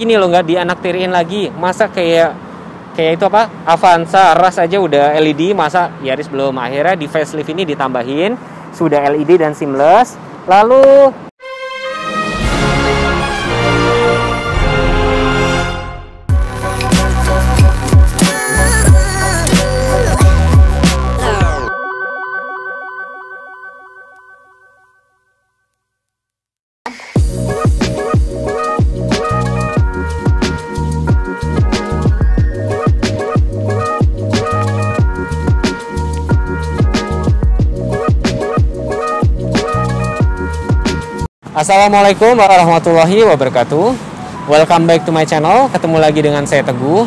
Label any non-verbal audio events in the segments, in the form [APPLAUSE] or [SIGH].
Ini loh nggak dianaktiriin lagi. Masa kayak kayak itu apa? Avanza ras aja udah LED, masa Yaris belum. Akhirnya di facelift ini ditambahin sudah LED dan seamless. Lalu Assalamualaikum warahmatullahi wabarakatuh. Welcome back to my channel. Ketemu lagi dengan saya Teguh.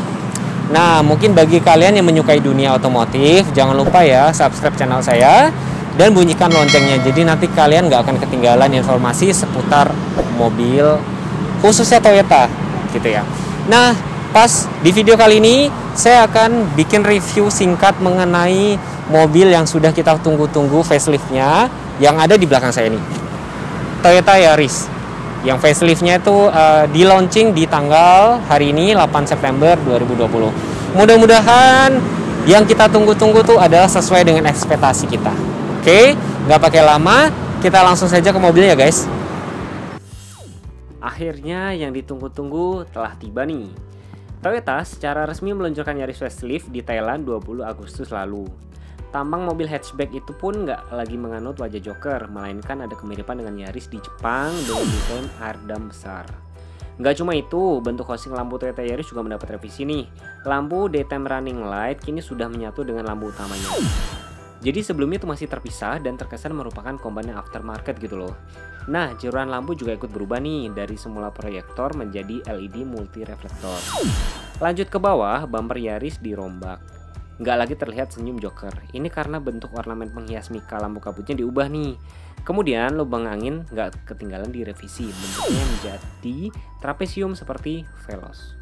Nah mungkin bagi kalian yang menyukai dunia otomotif Jangan lupa ya subscribe channel saya Dan bunyikan loncengnya. Jadi nanti kalian nggak akan ketinggalan informasi seputar mobil Khususnya Toyota gitu ya. Nah pas di video kali ini Saya akan bikin review singkat mengenai mobil yang sudah kita tunggu-tunggu faceliftnya Yang ada di belakang saya ini Toyota Yaris yang faceliftnya itu uh, di launching di tanggal hari ini 8 September 2020. Mudah-mudahan yang kita tunggu-tunggu tuh adalah sesuai dengan ekspektasi kita. Oke, okay? nggak pakai lama, kita langsung saja ke mobilnya guys. Akhirnya yang ditunggu-tunggu telah tiba nih. Toyota secara resmi meluncurkan Yaris facelift di Thailand 20 Agustus lalu. Tampang mobil hatchback itu pun nggak lagi menganut wajah Joker, melainkan ada kemiripan dengan Yaris di Jepang dengan desain ardam besar. Nggak cuma itu, bentuk housing lampu Toyota Yaris juga mendapat revisi nih. Lampu daytime running light kini sudah menyatu dengan lampu utamanya. Jadi sebelumnya itu masih terpisah dan terkesan merupakan komponen aftermarket gitu loh. Nah, jeruan lampu juga ikut berubah nih dari semula proyektor menjadi LED multi reflektor. Lanjut ke bawah, bumper Yaris dirombak nggak lagi terlihat senyum Joker. Ini karena bentuk ornamen penghias mika lampu kabutnya diubah nih. Kemudian lubang angin nggak ketinggalan direvisi, bentuknya menjadi trapesium seperti Veloz.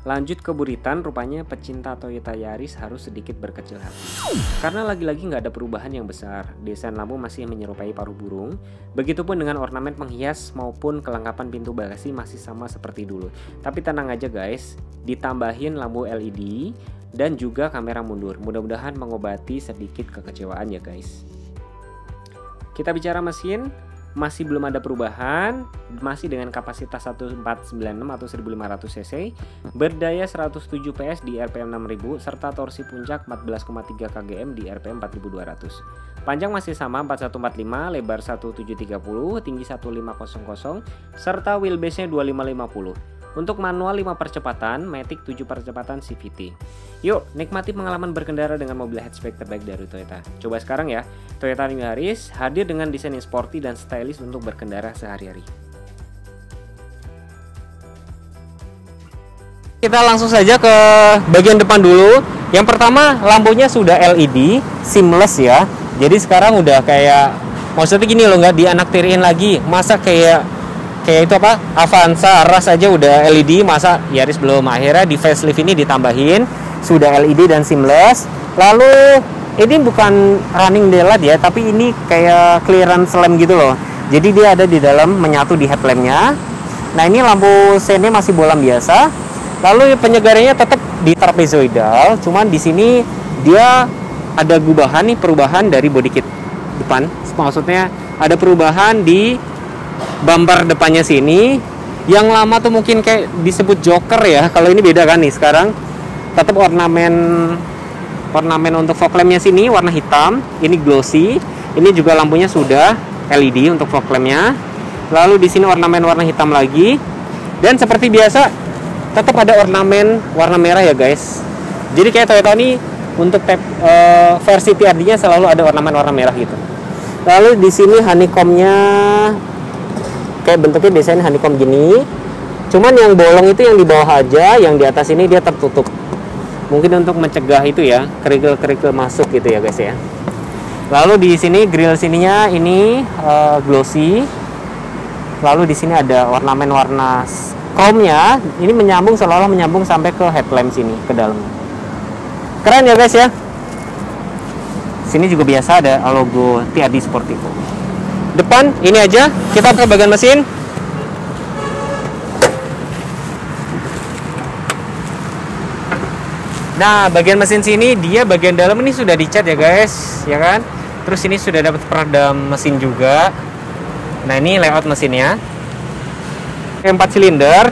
Lanjut ke buritan, rupanya pecinta Toyota Yaris harus sedikit berkecil hati. Karena lagi-lagi nggak ada perubahan yang besar, desain lampu masih menyerupai paruh burung. Begitupun dengan ornamen penghias maupun kelengkapan pintu bagasi masih sama seperti dulu. Tapi tenang aja guys, ditambahin lampu LED, dan juga kamera mundur. Mudah-mudahan mengobati sedikit kekecewaan ya guys. Kita bicara mesin, masih belum ada perubahan, masih dengan kapasitas 1496 atau 1500 cc, berdaya 107 PS di RPM 6000 serta torsi puncak 14,3 kgm di RPM 4200. Panjang masih sama 4145, lebar 1730, tinggi 1500 serta wheelbase-nya 2550. Untuk manual 5 percepatan, Matic 7 percepatan CVT. Yuk, nikmati pengalaman berkendara dengan mobil hatchback terbaik dari Toyota. Coba sekarang ya, Toyota New Yaris hadir dengan desain yang sporty dan stylish untuk berkendara sehari-hari. Kita langsung saja ke bagian depan dulu. Yang pertama, lampunya sudah LED, seamless ya. Jadi sekarang udah kayak maksudnya gini loh nggak dianaktiriin lagi. Masa kayak kayak itu apa? Avanza ras aja udah LED masa Yaris belum. Akhirnya di facelift ini ditambahin sudah LED dan seamless. Lalu ini bukan running daylight ya tapi ini kayak clearance lamp gitu loh. Jadi dia ada di dalam menyatu di headlampnya. Nah ini lampu sennya masih bolam biasa. Lalu penyegarannya tetap di trapezoidal cuman di sini dia ada gubahan nih perubahan dari body kit depan. Maksudnya ada perubahan di bumper depannya sini. Yang lama tuh mungkin kayak disebut joker ya. Kalau ini beda kan nih sekarang. Tetap ornamen ornamen untuk fog lampnya sini warna hitam. Ini glossy. Ini juga lampunya sudah LED untuk fog lampnya. Lalu di sini ornamen warna hitam lagi. Dan seperti biasa tetap ada ornamen warna merah ya guys. Jadi kayak Toyota ini untuk tab, uh, versi TRD nya selalu ada ornamen warna merah gitu. Lalu di sini honeycombnya kayak bentuknya desain honeycomb gini. Cuman yang bolong itu yang di bawah aja yang di atas ini dia tertutup. Mungkin untuk mencegah itu ya kerikil-kerikil masuk gitu ya guys ya. Lalu di sini grill sininya ini uh, glossy. Lalu di sini ada ornamen warna chrome-nya ini menyambung seolah-olah menyambung sampai ke headlamp sini ke dalam. Keren ya guys ya. Sini juga biasa ada logo TRD Sportivo depan ini aja kita ke bagian mesin Nah, bagian mesin sini dia bagian dalam ini sudah dicat ya guys, ya kan? Terus ini sudah dapat peredam mesin juga. Nah, ini layout mesinnya. empat silinder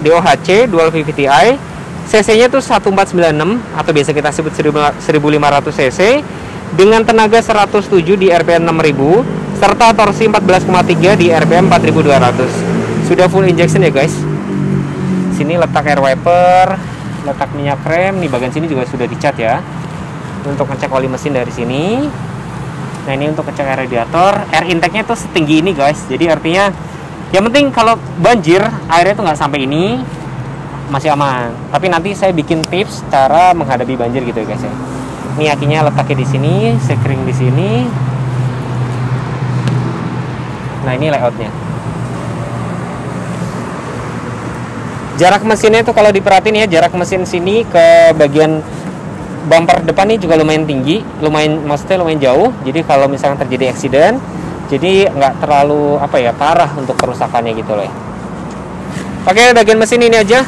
DOHC dual VVTi. CC-nya tuh 1496 atau biasa kita sebut 1500 cc dengan tenaga 107 di RPM 6000 serta torsi 14,3 di RPM 4200. Sudah full injection ya guys. Sini letak air wiper, letak minyak rem, nih bagian sini juga sudah dicat ya. Untuk ngecek oli mesin dari sini. Nah ini untuk ngecek air radiator, air intake-nya tuh setinggi ini guys. Jadi artinya yang penting kalau banjir airnya tuh nggak sampai ini masih aman. Tapi nanti saya bikin tips cara menghadapi banjir gitu ya guys ya. Ini akinya letaknya di sini, sekring di sini. Nah ini layoutnya. Jarak mesinnya itu kalau diperhatiin ya jarak mesin sini ke bagian bumper depan ini juga lumayan tinggi, lumayan maksudnya lumayan jauh. Jadi kalau misalnya terjadi accident, jadi nggak terlalu apa ya parah untuk kerusakannya gitu loh ya pakai bagian mesin ini aja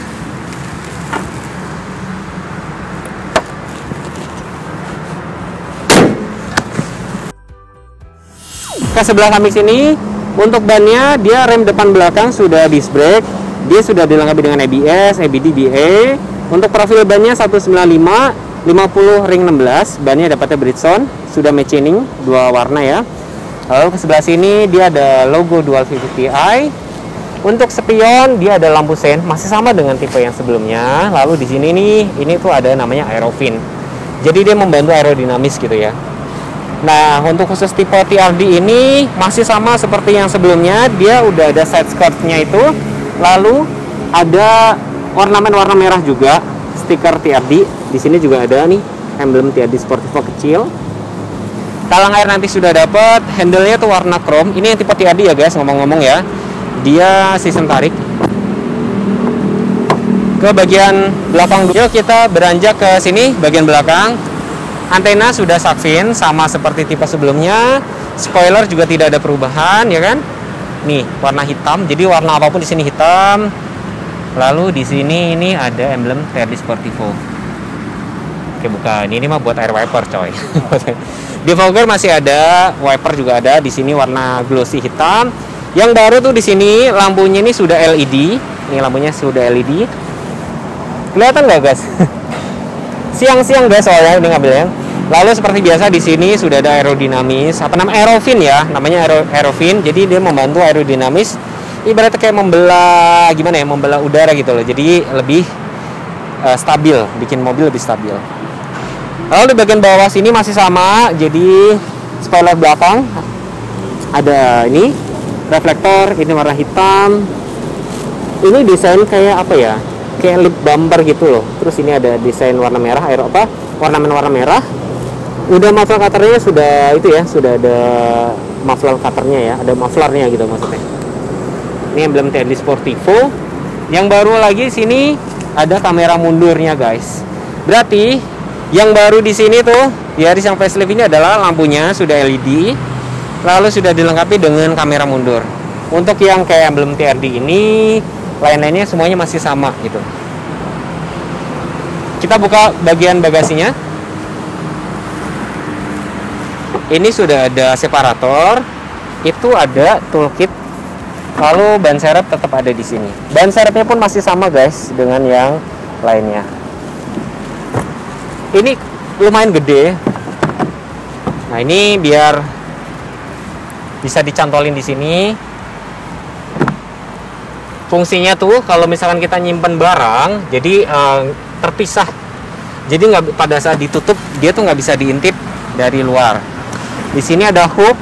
ke sebelah samping sini untuk bannya dia rem depan belakang sudah disc brake dia sudah dilengkapi dengan ABS, ABD, untuk profil bannya 195 50 ring 16 bannya dapatnya Bridgestone sudah machining dua warna ya Lalu ke sebelah sini dia ada logo Dual VVT-i. Untuk spion dia ada lampu sen, masih sama dengan tipe yang sebelumnya. Lalu di sini nih, ini tuh ada namanya Aerofin. Jadi dia membantu aerodinamis gitu ya. Nah, untuk khusus tipe TRD ini masih sama seperti yang sebelumnya. Dia udah ada side skirtnya itu. Lalu ada ornamen warna merah juga, stiker TRD. Di sini juga ada nih emblem TRD Sportivo kecil. Talang air nanti sudah dapat handle-nya tuh warna chrome. Ini yang tipe TRD ya guys. Ngomong-ngomong ya. Dia sistem tarik. Ke bagian belakang dulu. Kita beranjak ke sini bagian belakang antena sudah sakfin sama seperti tipe sebelumnya spoiler juga tidak ada perubahan ya kan nih warna hitam jadi warna apa pun di sini hitam lalu di sini ini ada emblem TRD Sportivo oke bukan ini mah buat air wiper coy [LAUGHS] Di fogger masih ada, wiper juga ada. Di sini warna glossy hitam. Yang baru tuh di sini lampunya ini sudah LED. Ini lampunya sudah LED. Kelihatan nggak guys? [LAUGHS] Siang-siang guys soalnya ini ngambilnya. Lalu seperti biasa di sini sudah ada aerodinamis, apa nama aerofin ya, namanya aero, aerofin. Jadi dia membantu aerodinamis. Ibaratnya kayak membelah gimana ya, membelah udara gitu loh. Jadi lebih uh, stabil, bikin mobil lebih stabil. Lalu di bagian bawah sini masih sama, jadi spoiler belakang ada ini reflektor, ini warna hitam. Ini desain kayak apa ya? Kayak lip bumper gitu loh. Terus ini ada desain warna merah, air apa? Ornamen warna merah. Udah muffler cutternya sudah itu ya, sudah ada muffler cutternya ya, ada mufflernya gitu maksudnya. Ini emblem TRD Sportivo. Yang baru lagi sini ada kamera mundurnya guys. Berarti yang baru di sini tuh di Yaris yang facelift ini adalah lampunya sudah LED, lalu sudah dilengkapi dengan kamera mundur. Untuk yang kayak belum TRD ini, lain-lainnya semuanya masih sama gitu. Kita buka bagian bagasinya. Ini sudah ada separator, itu ada toolkit, lalu ban serep tetap ada di sini. Ban serepnya pun masih sama guys dengan yang lainnya. Ini lumayan gede. Nah ini biar bisa dicantolin di sini. Fungsinya tuh kalau misalkan kita nyimpen barang jadi uh, terpisah. Jadi nggak pada saat ditutup dia tuh nggak bisa diintip dari luar di sini ada hook.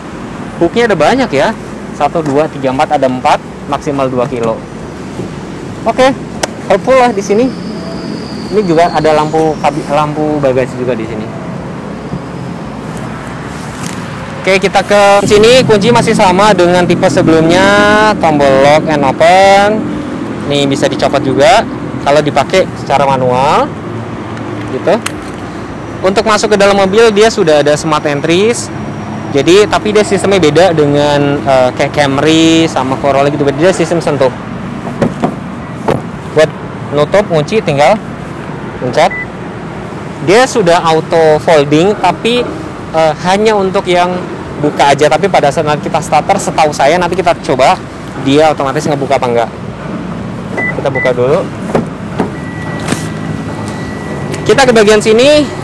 Hooknya ada banyak ya. 1 2 3 4 ada 4 maksimal 2 kilo. Oke okay, helpful lah di sini. Ini juga ada lampu lampu bagasi juga di sini. Oke kita ke sini. Kunci masih sama dengan tipe sebelumnya. Tombol lock and open. Ini bisa dicopot juga. Kalau dipakai secara manual gitu. Untuk masuk ke dalam mobil dia sudah ada smart entries jadi tapi dia sistemnya beda dengan uh, kayak Camry sama Corolla gitu. Dia sistem sentuh. Buat nutup kunci tinggal pencet. Dia sudah auto folding tapi uh, hanya untuk yang buka aja. Tapi pada saat kita starter setahu saya nanti kita coba dia otomatis ngebuka apa enggak. Kita buka dulu. Kita ke bagian sini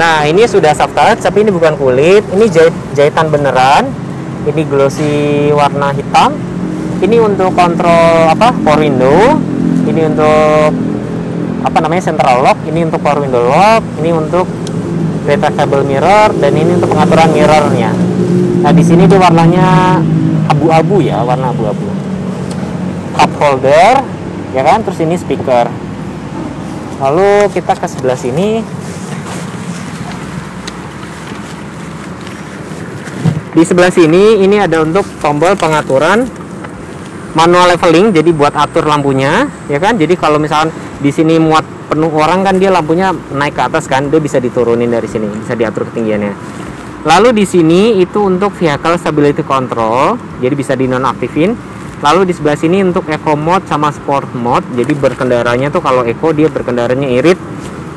nah ini sudah soft touch tapi ini bukan kulit. Ini jahit, jahitan beneran. Ini glossy warna hitam. Ini untuk kontrol apa? Power window. Ini untuk apa namanya central lock. Ini untuk power window lock. Ini untuk retractable mirror. Dan ini untuk pengaturan mirrornya. Nah di sini tuh warnanya abu-abu ya warna abu-abu. Cup holder ya kan? Terus ini speaker. Lalu kita ke sebelah sini di sebelah sini ini ada untuk tombol pengaturan manual leveling jadi buat atur lampunya ya kan? Jadi kalau misalkan di sini muat penuh orang kan dia lampunya naik ke atas kan dia bisa diturunin dari sini bisa diatur ketinggiannya. Lalu di sini itu untuk vehicle stability control jadi bisa dinonaktifin lalu di sebelah sini untuk eco mode sama sport mode jadi berkendaranya tuh kalau eco dia berkendaranya irit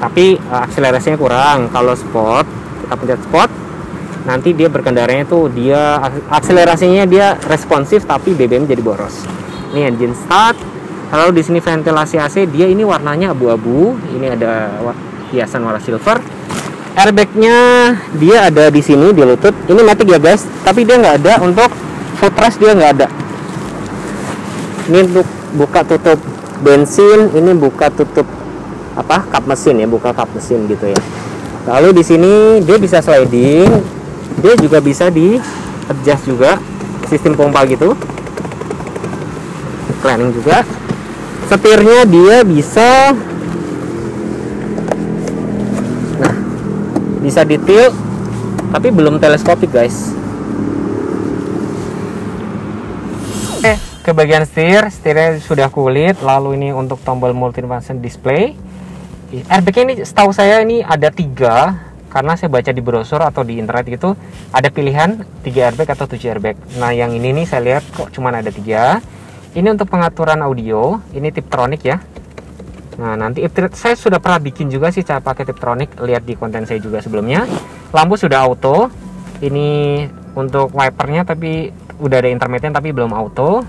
tapi uh, akselerasinya kurang. Kalau sport kita pencet sport nanti dia berkendaranya tuh dia akselerasinya dia responsif tapi BBM jadi boros. Ini engine start. Lalu di sini ventilasi AC dia ini warnanya abu-abu. Ini ada hiasan warna silver. Airbagnya dia ada di sini di lutut. Ini matic ya guys. Tapi dia nggak ada untuk footrest dia nggak ada. Ini untuk buka tutup bensin ini buka tutup apa kap mesin ya buka kap mesin gitu ya. Lalu di sini dia bisa sliding dia juga bisa di adjust juga sistem pompa gitu. Planning juga. Setirnya dia bisa nah bisa detail tapi belum teleskopik guys. Eh ke bagian setir setirnya sudah kulit lalu ini untuk tombol multifunction display. Airbagnya ini setahu saya ini ada tiga karena saya baca di brosur atau di internet itu ada pilihan 3 airbag atau 7 airbag. Nah yang ini nih saya lihat kok cuma ada tiga. Ini untuk pengaturan audio ini Tiptronic ya. Nah nanti saya sudah pernah bikin juga sih cara pakai Tiptronic lihat di konten saya juga sebelumnya. Lampu sudah auto ini untuk wipernya tapi udah ada intermittent tapi belum auto.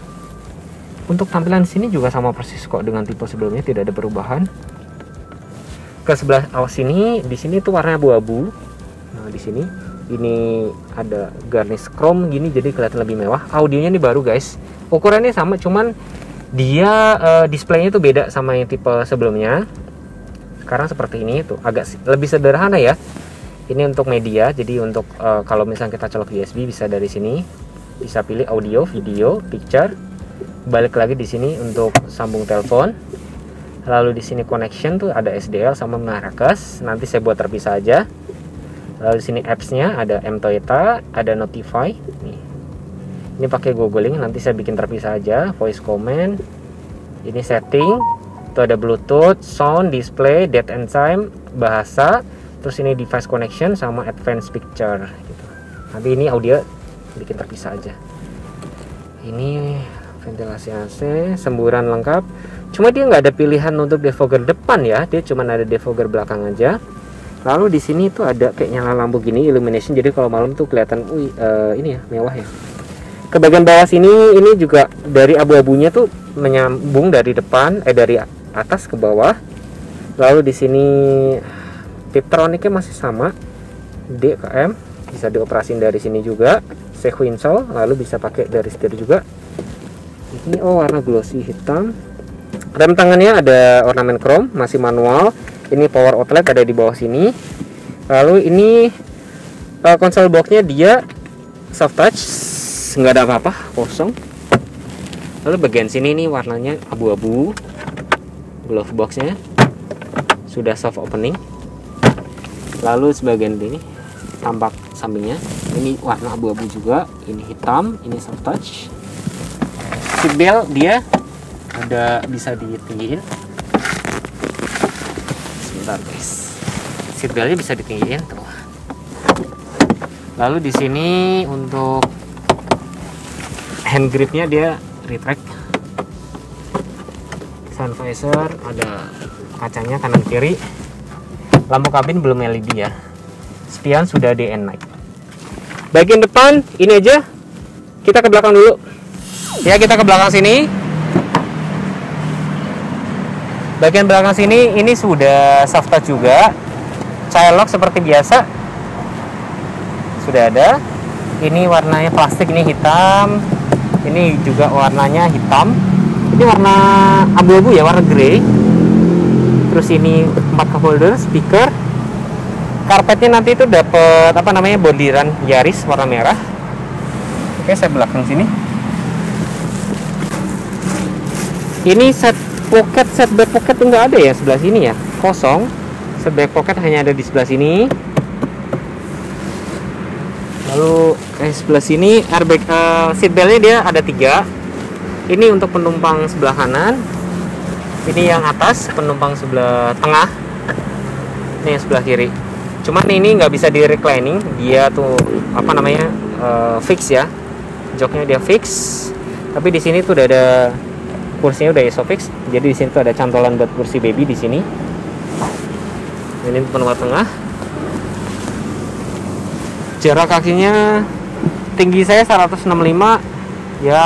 Untuk tampilan sini juga sama persis kok dengan tipe sebelumnya tidak ada perubahan ke sebelah awas sini di sini tuh warna abu-abu. Nah di sini ini ada garnish chrome gini jadi kelihatan lebih mewah. Audionya ini baru guys. Ukurannya sama cuman dia uh, displaynya tuh beda sama yang tipe sebelumnya. Sekarang seperti ini tuh. Agak lebih sederhana ya. Ini untuk media jadi untuk uh, kalau misalnya kita colok USB bisa dari sini. Bisa pilih audio video picture. Balik lagi di sini untuk sambung telepon lalu di sini connection tuh ada SDL sama Menarakas nanti saya buat terpisah aja. Lalu di sini apps-nya ada M Toyota ada Notify. Nih. Ini pakai googling nanti saya bikin terpisah aja. Voice command. Ini setting. Itu ada Bluetooth sound display date and time bahasa. Terus ini device connection sama advanced picture gitu. Nanti ini audio bikin terpisah aja. Ini ventilasi AC semburan lengkap cuma dia nggak ada pilihan untuk defogger depan ya. Dia cuma ada defogger belakang aja. Lalu di sini tuh ada kayak nyala lampu gini illumination. Jadi kalau malam tuh kelihatan uh, ini ya mewah ya. Ke bagian bawah sini ini juga dari abu-abunya tuh menyambung dari depan eh dari atas ke bawah. Lalu di sini tiptroniknya masih sama. DKM bisa dioperasin dari sini juga. Sequential lalu bisa pakai dari setir juga. Ini oh warna glossy hitam rem tangannya ada ornamen chrome masih manual. Ini power outlet ada di bawah sini. Lalu ini uh, konsol boxnya dia soft touch nggak ada apa-apa kosong. Lalu bagian sini ini warnanya abu-abu. Glove boxnya sudah soft opening. Lalu sebagian ini tampak sampingnya. Ini warna abu-abu juga ini hitam ini soft touch. Seatbelt dia udah bisa ditinggiin sebentar guys. Seatbeltnya bisa ditinggiin tuh. Lalu di sini untuk hand gripnya dia retract. Sun visor ada kacanya kanan kiri. Lampu kabin belum LED ya. Spion sudah DN night bagian depan ini aja. Kita ke belakang dulu. Ya kita ke belakang sini bagian belakang sini ini sudah soft touch juga. Child lock seperti biasa. Sudah ada. Ini warnanya plastik ini hitam. Ini juga warnanya hitam. Ini warna abu-abu ya warna grey. Terus ini empat cup holder speaker. Karpetnya nanti itu dapat apa namanya bordiran Yaris warna merah. Oke saya belakang sini. Ini set pocket set back pocket enggak ada ya sebelah sini ya? Kosong. Set back pocket hanya ada di sebelah sini. Lalu eh, sebelah sini airbag uh, seat beltnya dia ada tiga. Ini untuk penumpang sebelah kanan. Ini yang atas penumpang sebelah tengah. Ini yang sebelah kiri. Cuman ini nggak bisa di reclining. Dia tuh apa namanya uh, fix ya. Joknya dia fix. Tapi di sini tuh udah ada kursinya udah isofix jadi di sini tuh ada cantolan buat kursi baby di sini. Ini penumpang tengah. Jarak kakinya tinggi saya 165 ya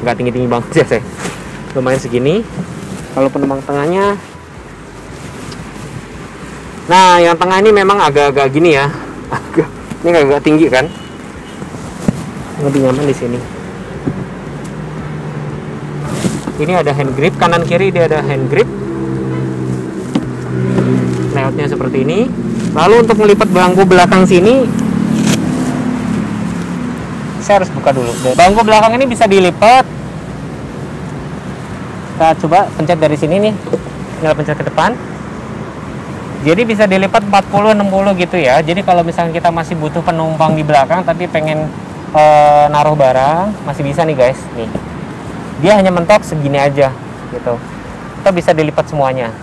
nggak tinggi-tinggi banget ya saya. Lumayan segini. Kalau penumpang tengahnya nah yang tengah ini memang agak-agak gini ya. [LAUGHS] Agak ini agak-agak tinggi kan? Lebih nyaman di sini ini ada hand grip kanan kiri dia ada hand grip. Layoutnya seperti ini. Lalu untuk melipat bangku belakang sini saya harus buka dulu. Bangku belakang ini bisa dilipat. Kita coba pencet dari sini nih. Tinggal pencet ke depan. Jadi bisa dilipat 40 60 gitu ya. Jadi kalau misalnya kita masih butuh penumpang di belakang tapi pengen e, naruh barang masih bisa nih guys. Nih dia hanya mentok segini aja gitu kita bisa dilipat semuanya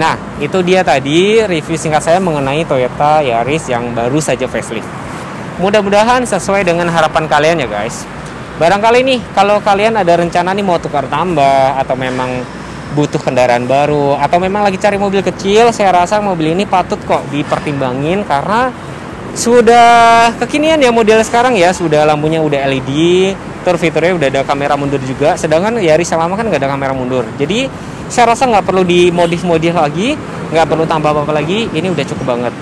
Nah, itu dia tadi review singkat saya mengenai Toyota Yaris yang baru saja facelift. Mudah-mudahan sesuai dengan harapan kalian ya guys. Barangkali nih kalau kalian ada rencana nih mau tukar tambah atau memang butuh kendaraan baru atau memang lagi cari mobil kecil, saya rasa mobil ini patut kok dipertimbangin karena sudah kekinian ya model sekarang ya, sudah lampunya udah LED, terus fiturnya udah ada kamera mundur juga. Sedangkan Yaris lama kan nggak ada kamera mundur. Jadi saya rasa nggak perlu dimodif-modif lagi, nggak perlu tambah apa-apa lagi. Ini udah cukup banget.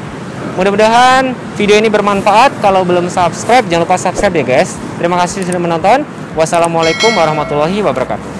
Mudah-mudahan video ini bermanfaat. Kalau belum subscribe, jangan lupa subscribe ya guys. Terima kasih sudah menonton. Wassalamualaikum warahmatullahi wabarakatuh.